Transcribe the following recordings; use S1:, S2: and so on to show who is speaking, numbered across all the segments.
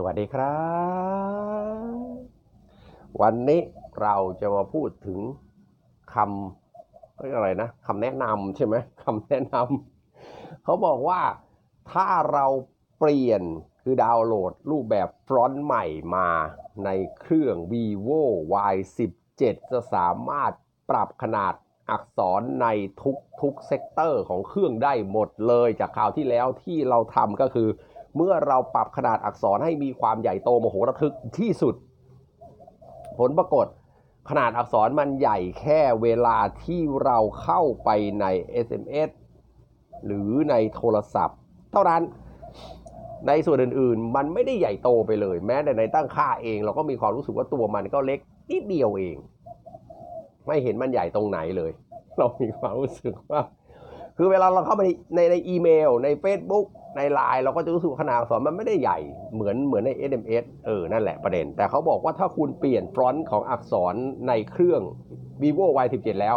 S1: สวัสดีครับ วันนี้เราจะมาพูดถึงคำเรียกอะไรนะคำแนะนำใช่ไหมคำแนะนำเขาบอกว่าถ้าเราเปลี่ยนคือดาวน์โหลดรูปแบบฟอนต์ใหม่มาในเครื่อง vivo y 1 7จะสามารถปรับขนาดอักษรในทุกทุก sector ของเครื่องได้หมดเลยจากคราวที่แล้วที่เราทำก็คือ เมื่อเราปรับขนาดอักษรให้มีความใหญ่โตมโหระทึกที่สุด ผลปรากฏขนาดอักษรมันใหญ่แค่เวลาที่เราเข้าไปใน SMS หรือในโทรศัพท์ เท่านั้นในส่วนอื่นๆ มันไม่ได้ใหญ่โตไปเลย แม้แต่ในตั้งค่าเอง เราก็มีความรู้สึกว่าตัวมันก็เล็กนิดเดียวเอง ไม่เห็นมันใหญ่ตรงไหนเลย เรามีความรู้สึกว่า คือเวลาเราเข้าไปในในอีเมล ใน Facebook ในไลน์เราก็จะรู้สึกว่าขนาดอักษรมันไม่ได้ใหญ่เหมือนเหมือนใน SMS เออ นั่นแหละประเด็น แต่เขาบอกว่าถ้าคุณเปลี่ยนฟอนต์ของอักษรในเครื่อง vivo y 1 7แล้ว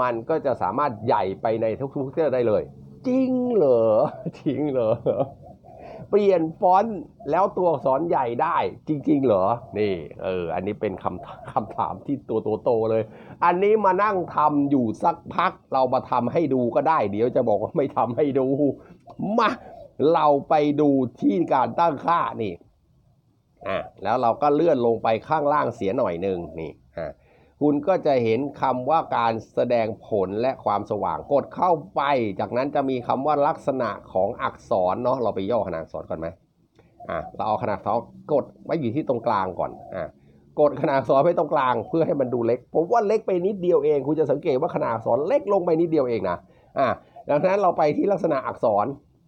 S1: มันก็จะสามารถใหญ่ไปในทุกๆเครื่องได้เลย จริงเหรอจริงเหรอ เปลี่ยนฟอนต์แล้วตัวอักษรใหญ่ได้ จริง ๆ เหรอ นี่ เออ อันนี้เป็นคำคำถามที่ตัวโตๆเลย อันนี้มานั่งทำอยู่สักพักเรามาทำให้ดูก็ได้ เดี๋ยวจะบอกว่าไม่ทำให้ดู มาเราไปดูที่การตั้งค่านี่อะแล้วเราก็เลื่อนลงไปข้างล่างเสียหน่อยหนึ่งนี่อะคุณก็จะเห็นคำว่าการแสดงผลและความสว่างกดเข้าไป จากนั้นจะมีคำว่าลักษณะของอักษรเนาะเราไปย่อขนาดอักษรก่อนไหมอะเราเอาขนาดอักษรกดไว้อยู่ที่ตรงกลางก่อนอะกดขนาดอักษรไว้ตรงกลางเพื่อให้มันดูเล็กผมว่าเล็กไปนิดเดียวเอง คุณจะสังเกตว่าขนาดอักษรเล็กลงไปนิดเดียวเองนะอ่า ดังนั้นเราไปที่ลักษณะอักษร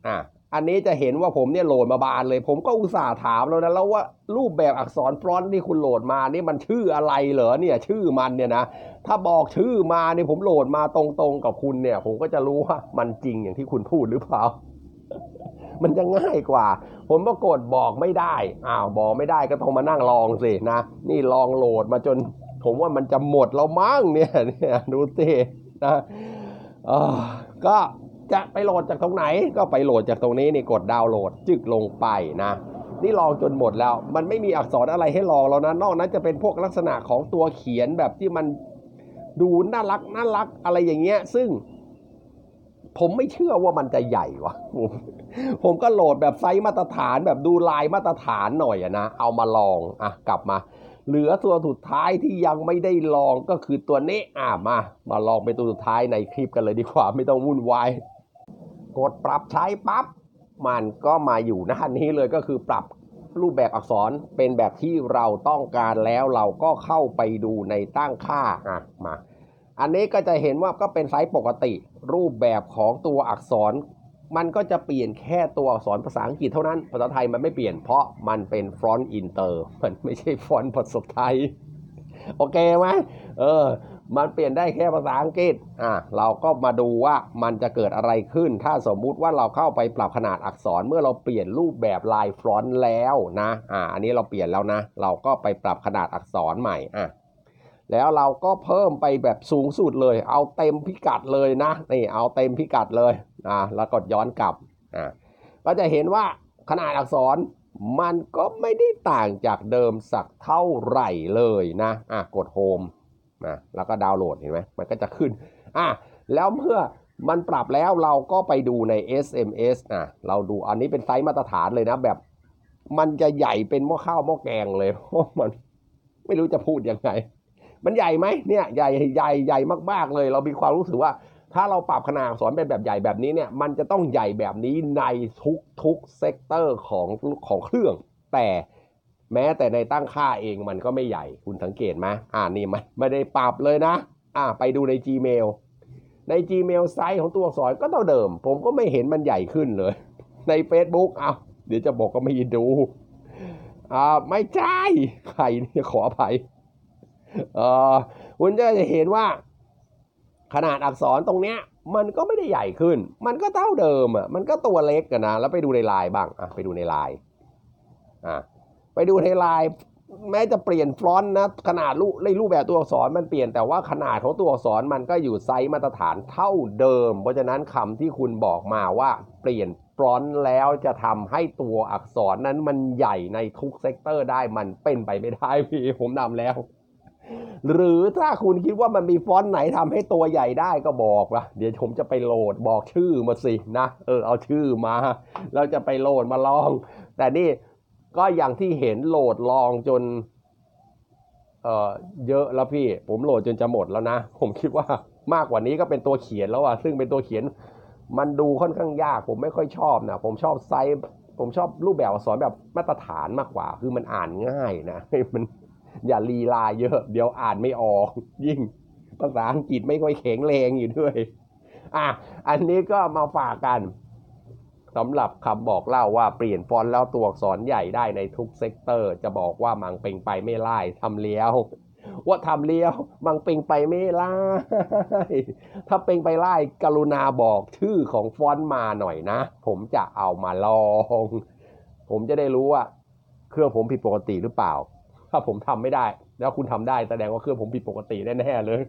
S1: อ่าอันนี้จะเห็นว่าผมเนี่ยโหลดมาบานเลย ผมก็อุตส่าห์ถามแล้วนะแล้วว่ารูปแบบอักษรฟอนต์ที่คุณโหลดมานี่มันชื่ออะไรเหรอเนี่ย ชื่อมันเนี่ยนะถ้าบอกชื่อมาเนี่ยผมโหลดมาตรงๆกับคุณเนี่ย ผมก็จะรู้ว่ามันจริงอย่างที่คุณพูดหรือเปล่า มันจะง่ายกว่า ผมปรากฏบอกไม่ได้อ้าวบอกไม่ได้ก็ต้องมานั่งลองสินะนี่ลองโหลดมาจน ผมว่ามันจะหมดแล้วมั้งเนี่ยเนี่ยดูสินะเออ ก็จะไปโหลดจากตรงไหนก็ไปโหลดจากตรงนี้นี่กดดาวน์โหลดจึกลงไปนะนี่ลองจนหมดแล้ว มันไม่มีอักษรอะไรให้ลองแล้วนะนอกนั้นจะเป็นพวกลักษณะของตัวเขียนแบบที่มันดูน่ารักน่ารักอะไรอย่างเงี้ย ซึ่ง ผมไม่เชื่อว่ามันจะใหญ่วะผมผมก็โหลดแบบไซส์มาตรฐานแบบดูลายมาตรฐานหน่อยอะนะเอามาลองอะกลับมา เหลือตัวสุดท้ายที่ยังไม่ได้ลองก็คือตัวนี้อะมา มาลองเป็นตัวสุดท้ายในคลิปกันเลยดีกว่าไม่ต้องวุ่นวายกดปรับใช้ปั๊บมันก็มาอยู่หน้านี้เลยก็คือปรับรูปแบบอักษรเป็นแบบที่เราต้องการแล้วเราก็เข้าไปดูในตั้งค่าอะมา อันนี้ก็จะเห็นว่าก็เป็นไซส์ปกติ รูปแบบของตัวอักษร มันก็จะเปลี่ยนแค่ตัวอักษรภาษาอังกฤษเท่านั้น ภาษาไทยมันไม่เปลี่ยน เพราะมันเป็นฟอนต์อินเตอร์ มันไม่ใช่ฟอนต์ภาษาไทย โอเคไหมเออ มันเปลี่ยนได้แค่ภาษาอังกฤษ อะ เราก็มาดูว่ามันจะเกิดอะไรขึ้น ถ้าสมมุติว่าเราเข้าไปปรับขนาดอักษรเมื่อเราเปลี่ยนรูปแบบลายฟอนต์แล้วนะ อ่าอันนี้เราเปลี่ยนแล้วนะ เราก็ไปปรับขนาดอักษรใหม่ อะแล้วเราก็เพิ่มไปแบบสูงสุดเลย เอาเต็มพิกัดเลยนะ นี่เอาเต็มพิกัดเลย อ่าแล้วกดย้อนกลับอ่าก็จะเห็นว่าขนาดอักษรมันก็ไม่ได้ต่างจากเดิมสักเท่าไหร่เลยนะอะกดโฮมนะแล้วก็ดาวน์โหลดเห็นไหมมันก็จะขึ้นอะแล้วเมื่อมันปรับแล้วเราก็ไปดูใน SMS อะเราดูอันนี้เป็นไซส์มาตรฐานเลยนะแบบ มันจะใหญ่เป็นหม้อข้าวหม้อแกงเลยเพราะมันไม่รู้จะพูดยังไง มันใหญ่ไหมเนี่ยใหญ่ใหญ่ใหญ่มากๆเลย เรามีความรู้สึกว่า ถ้าเราปรับขนาดอักษรเป็นแบบใหญ่แบบนี้เนี่ย มันจะต้องใหญ่แบบนี้ในทุกทุก sector ของของเครื่อง แต่แม้แต่ในตั้งค่าเองมันก็ไม่ใหญ่คุณสังเกตไหมอ่านี่มันไม่ได้ปรับเลยนะ อ่าไปดูใน Gmail ใน Gmail ไซส์ของตัวอักษรก็เท่าเดิม ผมก็ไม่เห็นมันใหญ่ขึ้นเลย ใน Facebook อ้าเดี๋ยวจะบอกก็ไม่ยินดูอ่าไม่ใช่ใครเนี่ยขออภัยเออคุณจะเห็นว่า ขนาดอักษรตรงเนี้ยมันก็ไม่ได้ใหญ่ขึ้น มันก็เท่าเดิมอะ มันก็ตัวเล็กกันนะ แล้วไปดูในไลน์บ้าง อะ ไปดูในไลน์อะ ไปดูในไลน์แม้จะเปลี่ยนฟอนต์นะ ขนาดรูปในรูปแบบตัวอักษรมันเปลี่ยน แต่ว่าขนาดของตัวอักษรมันก็อยู่ไซส์มาตรฐานเท่าเดิม เพราะฉะนั้นคำที่คุณบอกมาว่าเปลี่ยนฟอนต์แล้วจะทำให้ตัวอักษรนั้นมันใหญ่ในทุก sector ได้ มันเป็นไปไม่ได้พี่ ผมทำแล้ว หรือถ้าคุณคิดว่ามันมีฟอนต์ไหนทำให้ตัวใหญ่ได้ก็บอกละเดี๋ยวผมจะไปโหลดบอกชื่อมาสินะเออเอาชื่อมาเราจะไปโหลดมาลอง แต่นี่ก็อย่างที่เห็นโหลดลองจน เออเยอะแล้วพี่ ผมโหลดจนจะหมดแล้วนะ ผมคิดว่ามากกว่านี้ก็เป็นตัวเขียนแล้วอะซึ่งเป็นตัวเขียน มันดูค่อนข้างยาก ผมไม่ค่อยชอบนะผมชอบไซส์ผมชอบรูปแบบอักษรแบบมาตรฐานมากกว่า คือมันอ่านง่ายนะมัน อย่าลีลาเยอะ เดี๋ยวอ่านไม่ออก ยิ่ง ภาษาอังกฤษไม่ค่อยแข็งแรงอยู่ด้วย อะ อันนี้ก็มาฝากกันสำหรับคำบอกเล่าว่าเปลี่ยนฟอนต์แล้วตัวอักษรใหญ่ได้ในทุก sector จะบอกว่ามังเป็นไปไม่ไล่ทำเลี้ยว ว่าทำเลี้ยว มังเป็นไปไม่ไล่ถ้าเป็นไปไล่กรุณาบอกชื่อของฟอนต์มาหน่อยนะ ผมจะเอามาลอง ผมจะได้รู้ว่า เครื่องผมผิดปกติหรือเปล่า ถ้าผมทำไม่ได้ แล้วคุณทำได้แสดงว่าเครื่องผมผิดปกติแน่ๆเลย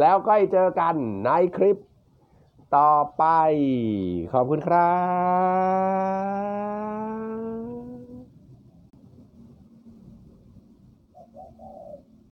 S1: แล้วก็เจอกันในคลิปต่อไป ขอบคุณครับ